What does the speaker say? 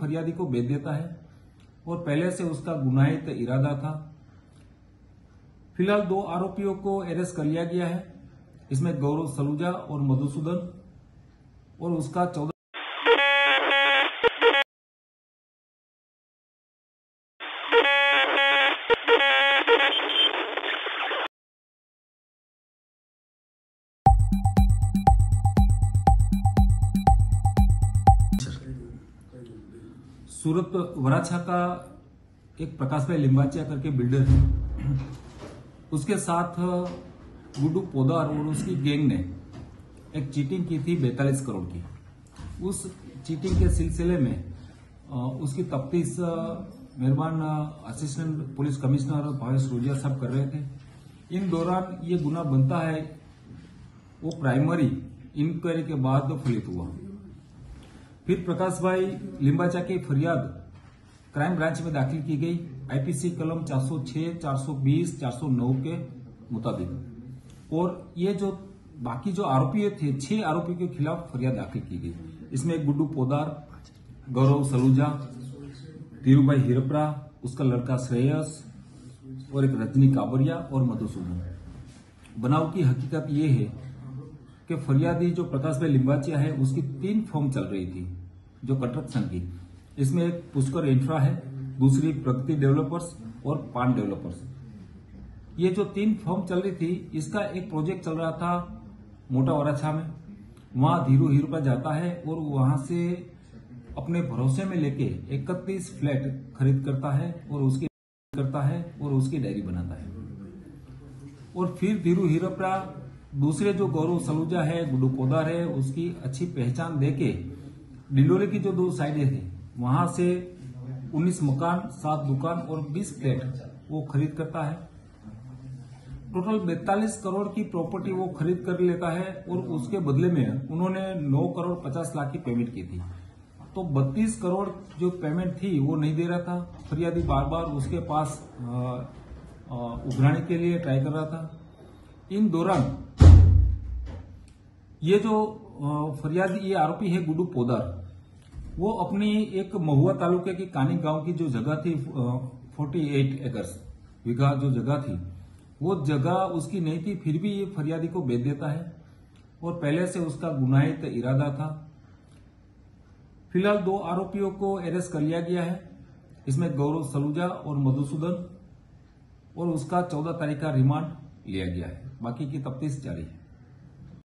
फरियादी को बेच देता है और पहले से उसका गुनाहित इरादा था। फ़िलहाल दो आरोपियों को अरेस्ट कर लिया गया है। इसमें गौरव सलूजा और मधुसूदन और उसका चौदह सूरत वराछा का एक प्रकाश भाई लिंबाचिया करके बिल्डर है। उसके साथ गुडू पोदार और उसकी गैंग ने एक चीटिंग की थी बैतालीस करोड़ की। उस चीटिंग के सिलसिले में उसकी तफ्तीश मेहरबान assistant police commissioner Bhavesh Rojiya साहब कर रहे थे। इन दौरान ये गुना बनता है, वो प्राइमरी इंक्वायरी के बाद फलित हुआ। फिर प्रकाश भाई लिंबाचा की फरियाद क्राइम ब्रांच में दाखिल की गई। आईपीसी कलम 406, 420, 409 के मुताबिक। और ये जो बाकी जो आरोपी थे छह आरोपी के खिलाफ फरियाद दाखिल की गई। इसमें एक गुड्डू पोदार गौरव सलूजा धीरूभाई हिरपरा उसका लड़का श्रेयस और एक रजनी काबरिया और मधुसूदन। बनाव की हकीकत ये है कि फरियादी जो प्रकाश भाई लिंबाचिया है, उसकी तीन फॉर्म चल रही थी, जो कंस्ट्रक्शन की। इसमें एक पुष्कर इंफ्रा है, दूसरी प्रगति डेवलपर्स और पान डेवलपर्स। ये जो तीन फॉर्म चल रही थी, इसका एक प्रोजेक्ट चल रहा था मोटा वराछा में। वहाँ धीरू हिरुपा जाता है और वहाँ से अपने भरोसे में लेके 31 फ्लैट खरीद करता है और उसकी करता है और उसकी डायरी बनाता है। और फिर धीरू हिरपरा दूसरे जो गौरव सलूजा है, गुड्डू पोदार है, उसकी अच्छी पहचान देके डिंडोरे की जो दो साइडें थी वहाँ से 19 मकान, सात दुकान और 20 फ्लैट वो खरीद करता है। टोटल 42 करोड़ की प्रॉपर्टी वो खरीद कर लेता है और उसके बदले में उन्होंने 9 करोड़ 50 लाख की पेमेंट की थी। तो 32 करोड़ जो पेमेंट थी वो नहीं दे रहा था फरियादी बार बार उसके पास उघराने के लिए ट्राई कर रहा था इन दौरान ये जो फरियादी, ये आरोपी है गुड्डू पोदार, वो अपनी एक महुआ तालुके की कानी गाँव की जो जगह थी फोर्टी एट एकर्स बीघा जो जगह थी, वो जगह उसकी नहीं थी, फिर भी ये फरियादी को बेच देता है और पहले से उसका गुनाहित इरादा था। फ़िलहाल दो आरोपियों को अरेस्ट कर लिया गया है, इसमें गौरव सलूजा और मधुसूदन, और उसका चौदह तारीख का रिमांड। लिया गया है। बाकी की तफ्तीश जारी है।